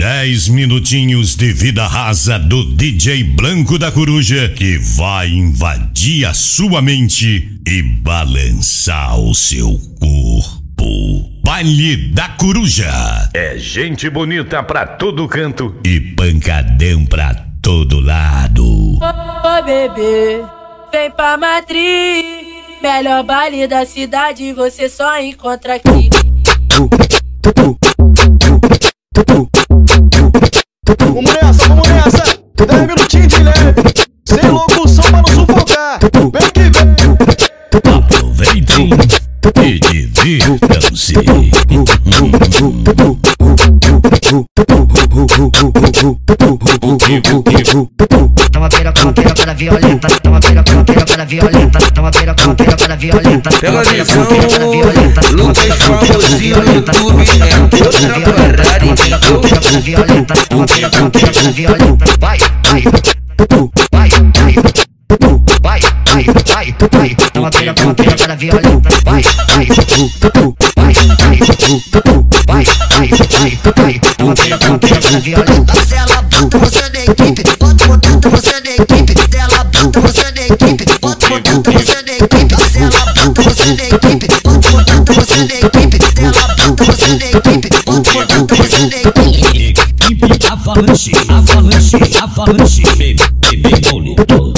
10 minutinhos de vida rasa do DJ Blanco da Coruja que vai invadir a sua mente e balançar o seu corpo. Baile da Coruja. É gente bonita pra todo canto e pancadão pra todo lado. Ô oh, bebê, vem pra Madrid. Melhor baile da cidade você só encontra aqui. Vamos nessa, vamos nessa. 10 minutinhos de leve. Sem locução pra não sufocar. Vem que vem. Aproveitem e divirtam-se. Toma piroca, uma piroca violenta. Toma piroca, uma piroca violenta. Toma piroca, uma piroca violenta. Pela visão, Lucas famosinho YouTube é outra piroca violenta. Uma piroca violenta. Vai, vai, vai, vai. Vai, vai, vai, vai. Toma piroca, uma piroca violenta. Vai, vai, vai, vai. Vai, vai, vai, vai. Toma piroca, uma piroca violenta. Se ela bota você da equipe, bota botando você da equipe. Se ela bota você da equipe, bota botando você da equipe. Se ela bota você da equipe, bota botando você da equipe. Se ela bota você da equipe, Avalanche, Avalanche, Avalanche, bebê, bebê bebê,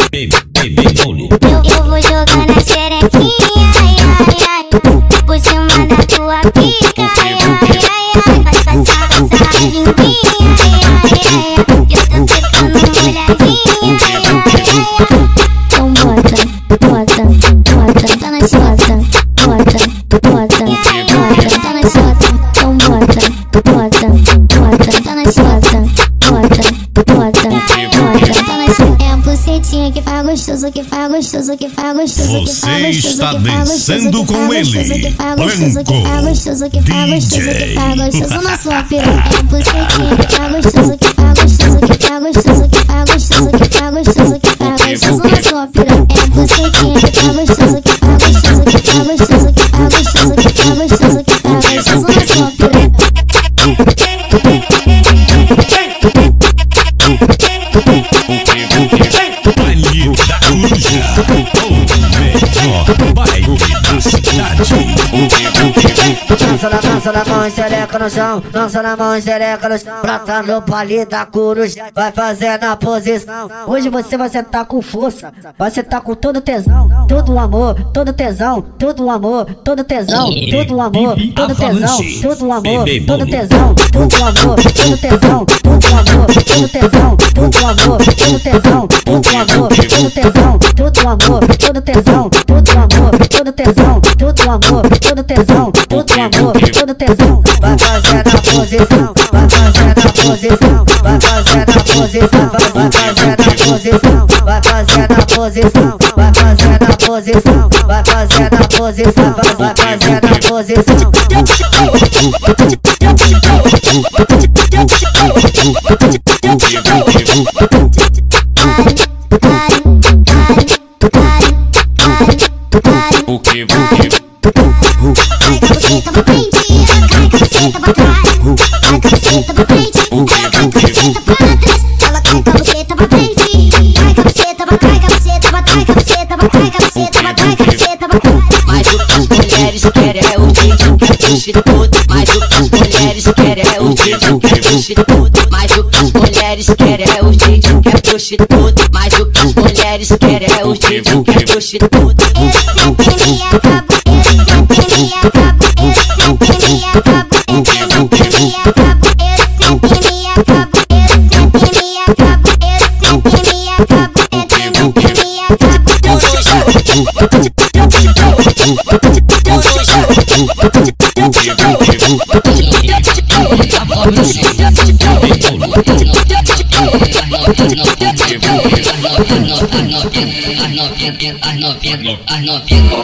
gostoso, que fala gostoso, que fala gostoso. Você está dançando com ele. Blanco DJ. Na sua piroca é você que fala gostoso, que fala gostoso, que fala gostoso, que fala gostoso, que fala gostoso, que fala gostoso. Na sua piroca é bucetinha, que fala gostoso, que fala gostoso, que fala gostoso. Dança na dança na mão e xereca no chão Dança na mão e xereca no chão Brota no palito da coruja Vai fazer na posição Hoje você vai sentar com força Vai sentar com todo tesão Todo amor, todo tesão Todo amor, todo tesão Todo amor, todo tesão Todo amor, todo tesão Todo amor, todo tesão Todo amor, todo tesão Todo amor, todo tesão Todo amor, todo tesão Todo amor, todo tesão Todo amor, todo tesão Todo amor, todo tesão Todo tesão Vai fazer na posição Vai fazer na posição Vai fazer na posição Vai fazer na posição Vai fazer na posição Vai fazer na posição Vai fazer na posição Vai fazer na posição O que, o que? Ai, caceta pra frente, ela taca a pra frente, taca a buceta, vai taca a buceta, vai taca a buceta, vai. Mas o que as mulheres querem é o vídeo que puxa tudo, mas o que as mulheres querem é o vídeo que puxa tudo, mas o que as mulheres querem é o vídeo que puxa tudo, mas o que as mulheres querem é o vídeo que puxa tudo. Esse é o que ele é o que.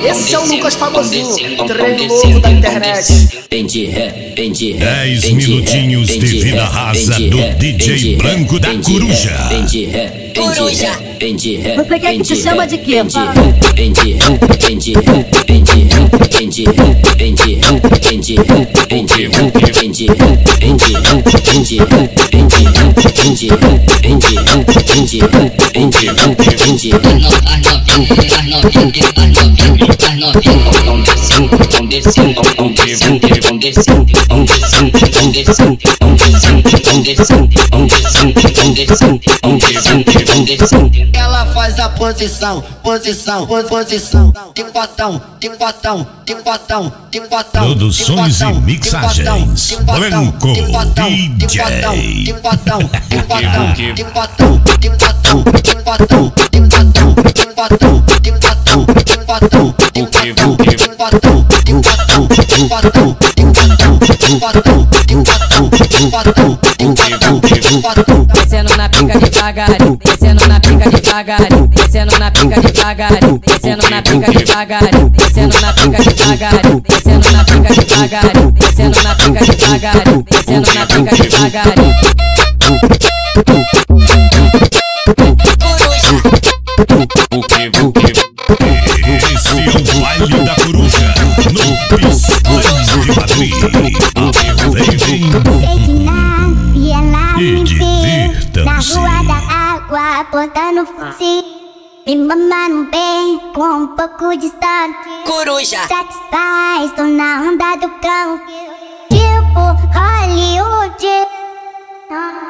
Esse é o Lucas famosinho, treino louco da internet. Vem de ré, vem de ré. 10 vem de ré, minutinhos de vida ré, rasa do ré, DJ ré, Blanco da ré, Coruja. Ré, Coruja. Você quer que te chama de quê, pá? Ela faz a posição, posição, pos- posição, de botão, de botão, de botão, de botão. Produções de botão, e mixagens. de botão, descendo, Blanco de botão, de DJ. botão, de botão, de botão, de botão, de botão, de botão, de botão, de botão, de botão, de botão, de botão, de botão, de botão, de botão, de botão, de botão, de botão, de botão, de botão, de botão. Descendo na pica devagarinho, descendo na pica devagarinho, descendo na pica devagarinho, descendo na pica devagarinho, descendo na pica devagarinho, descendo na pica devagarinho, descendo na pica devagarinho, descendo na pica devagarinho. Me mamando bem, com um pouco distante Coruja. Satisfaz, tô na onda do cão. Tipo Hollywood.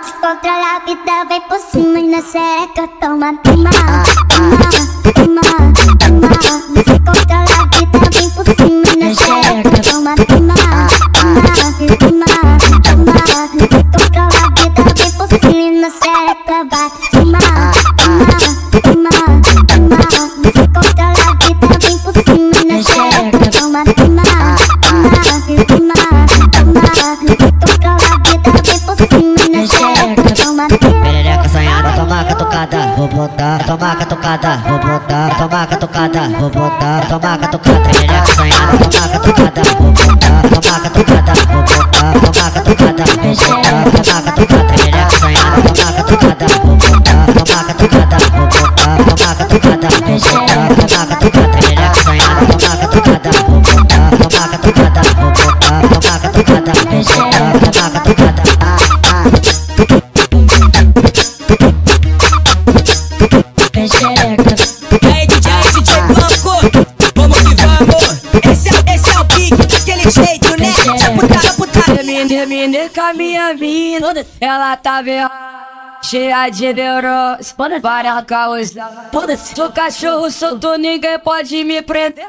Se controla a vida, vem por cima e na seca. Toma, toma, toma, toma, toma. Se controla a vida, vem por cima tocada, vou botar, tomaca tocada, vou botar, tomaca tocada, vou botar, tomaca tocada, perereca sonhada, tomaca tocada, vou botar, tomaca tocada, vou botar, tomaca tocada, perereca Terminei com a minha mina, ela tá vendo. Cheia de neurose, para causar. Sou cachorro solto, ninguém pode me prender.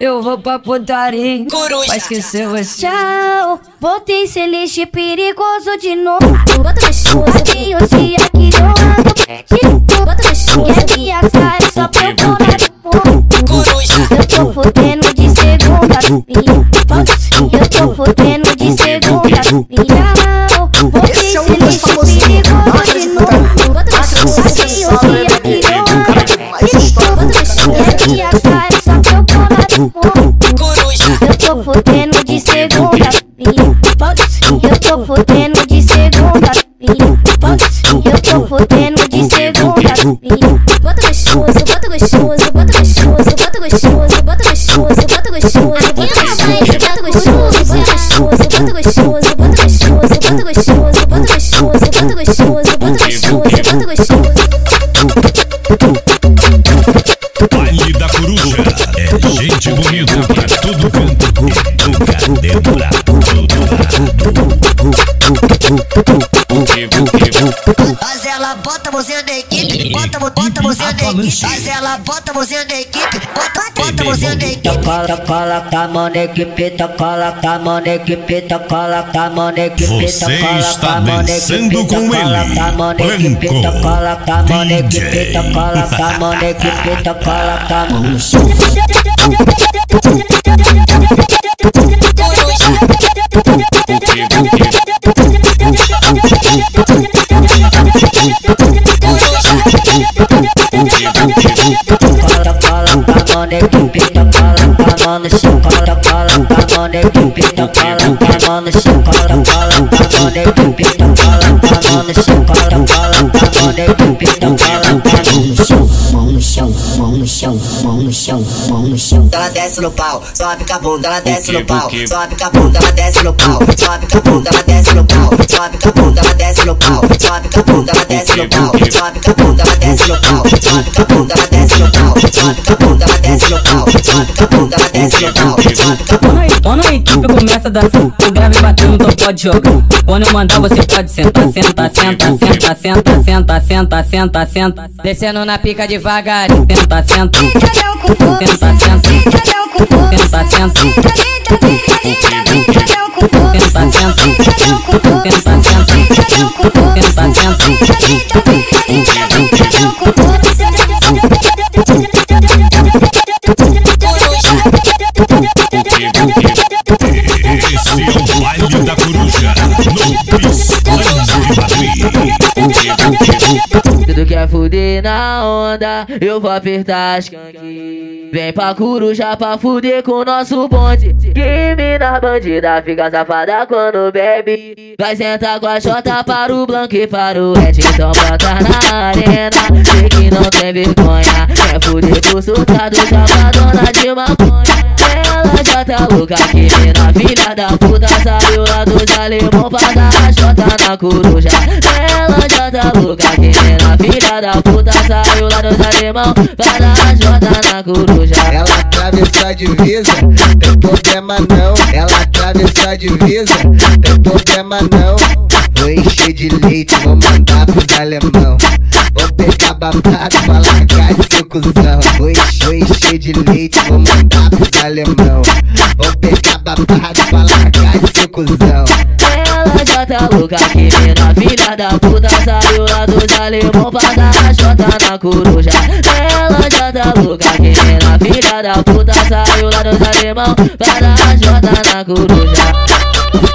Eu vou pra putaria, pra esquecer você. Tchau, voltei ser lixo perigoso de novo. Bota gostoso, que o dia que fudendo de segunda. Eu tô fudendo de segunda. Eu tô fudendo de segunda. Bota gostoso, bota gostoso, bota gostoso, bota gostoso, bota gostoso, bota gostoso, bota gostoso, bota gostoso, bota gostoso, bota gostoso, bota gostoso, bota gostoso, bota gostoso, bota gostoso, bota gostoso, bota gostoso. Baile da coruja. É gente bonita Bota você na equipe, bota, bota você na equipe. Mas ela bota você na equipe, bota, bota você na equipe. Tocola, cola, com a mão na equipe, tocola, com a mão na equipe, tocola, com a mão na equipe, Você tocola, está com a mão na dançando equipe, com tocola, ele, com a mão na equipe, tocola, com a mão na equipe, tocola, com a mão na equipe, tocola, com a mão. Ela desce no pau, sobe com a bunda, ela desce no pau, sobe com a bunda, ela desce no pau, sobe com a bunda, ela desce no pau, sobe com a bunda, ela desce no pau ela desce no pau, sobe com a bunda, ela desce no pau, sobe com a bunda, ela desce no pau, sobe com a bunda, ela desce no pau, sobe com a bunda, ela desce no pau, sobe com a bunda. Quando a equipe começa a dançar, o grave batendo, então pode jogar. Quando eu mandar, você pode sentar, senta, senta, senta, senta, senta, senta, senta, senta. Descendo na pica devagar, senta, senta. Senta, senta. Senta, senta. Senta, Pensando, pensando, pensando, pensando, quer fuder na onda, eu vou apertar as canque. Vem pra coruja pra fuder com o nosso bonde. Que mina bandida fica safada quando bebe. Vai sentar com a chota para o blanco e para o red. Então bota na arena, sei que não tem vergonha. Quer fuder com o surtado, chapadona de maconha. Ela já tá louca que mina filha da puta Saiu lá do alemão pra dar a chota na coruja Ela tá louca que mina filha da puta Saiu lá do alemão pra dar a chota na coruja Ela atravessou a divisa, tem problema não. Ela atravessou a divisa, tem problema não. Vou encher de leite, vou mandar pros alemão. Vou pegar babado pra largar seu cuzão. Vou encher, de leite, vou mandar pros alemão. Vou pegar babado pra largar seu cuzão. Tá louca que mina filha da puta Saiu lá dos alemão pra dar a chota na coruja. Ela já tá louca que mina filha da puta Saiu lá dos alemão pra dar a chota na coruja